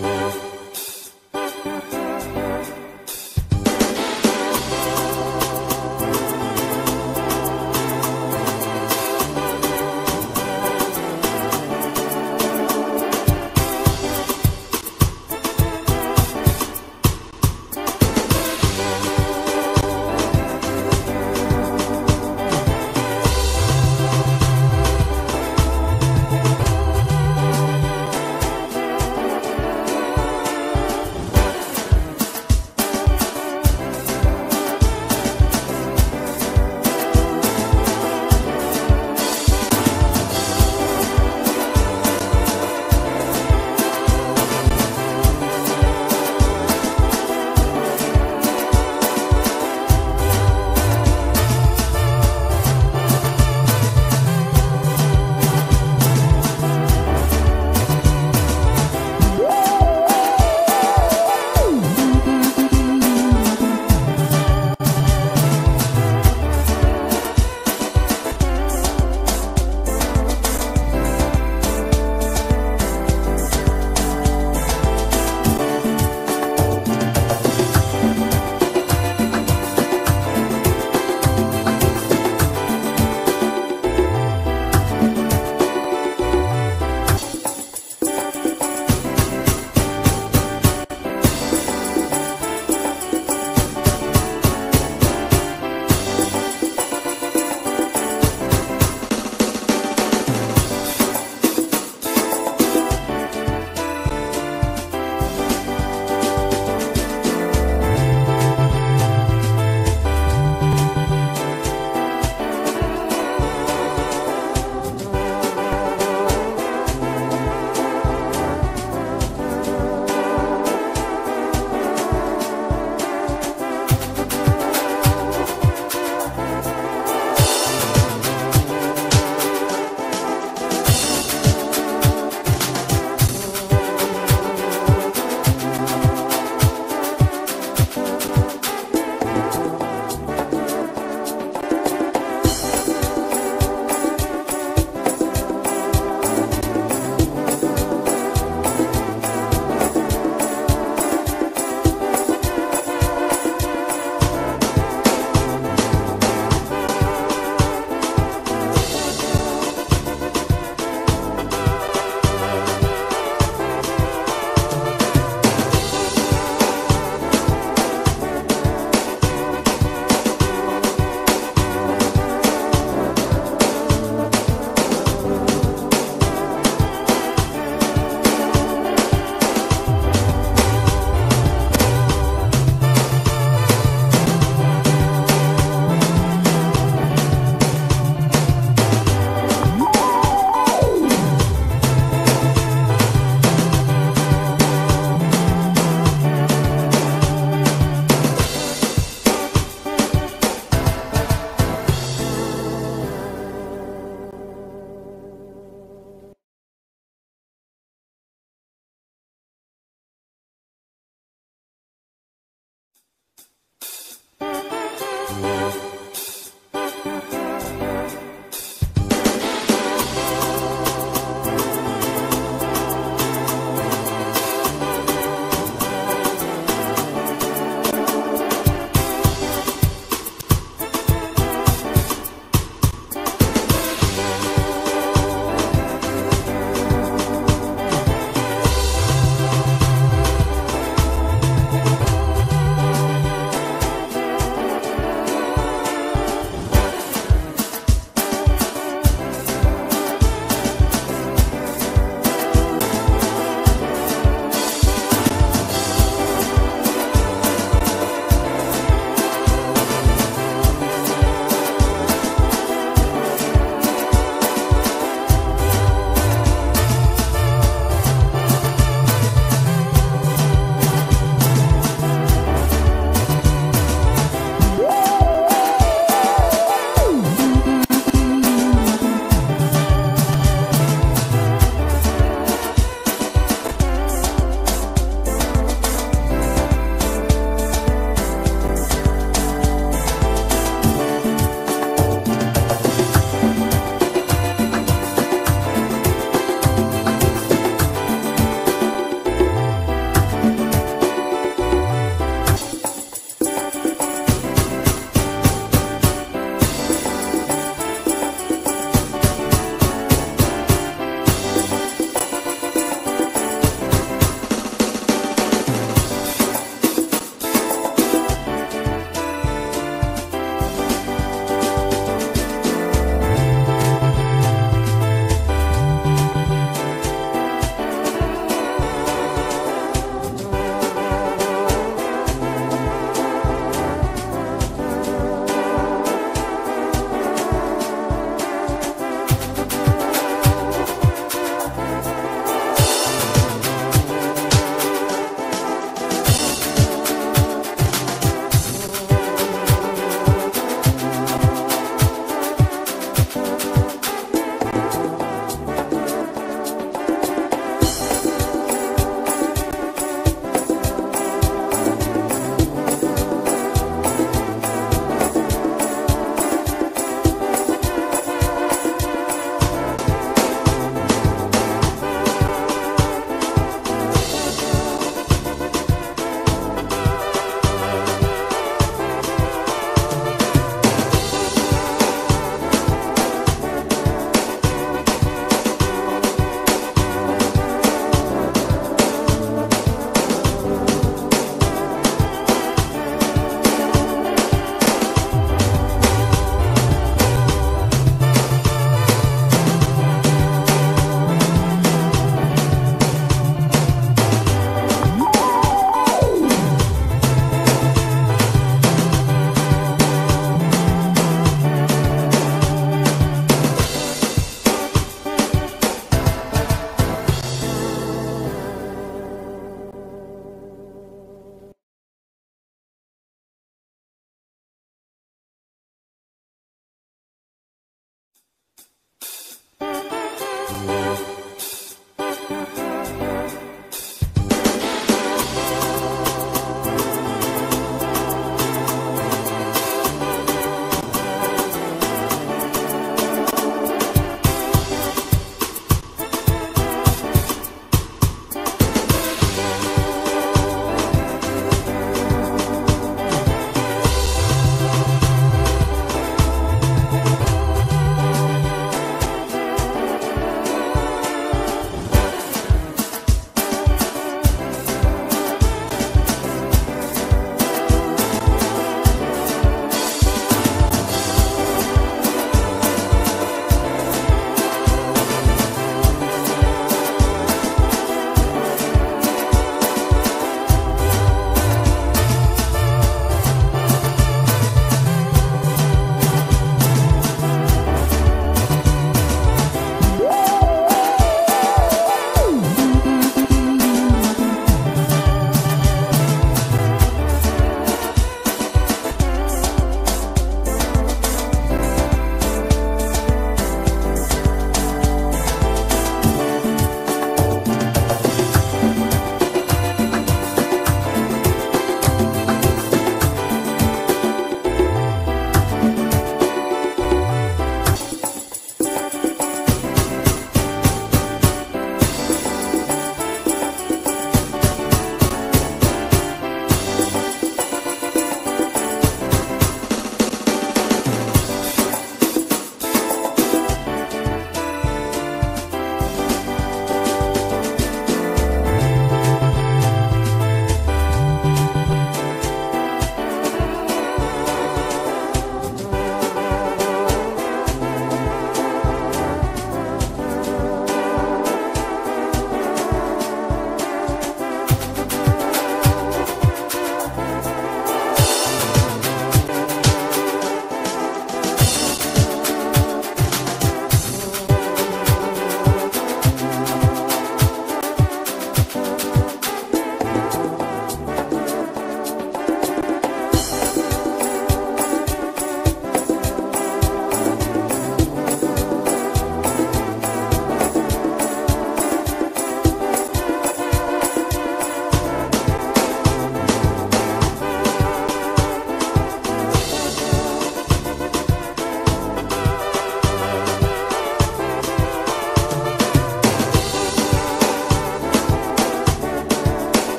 Love.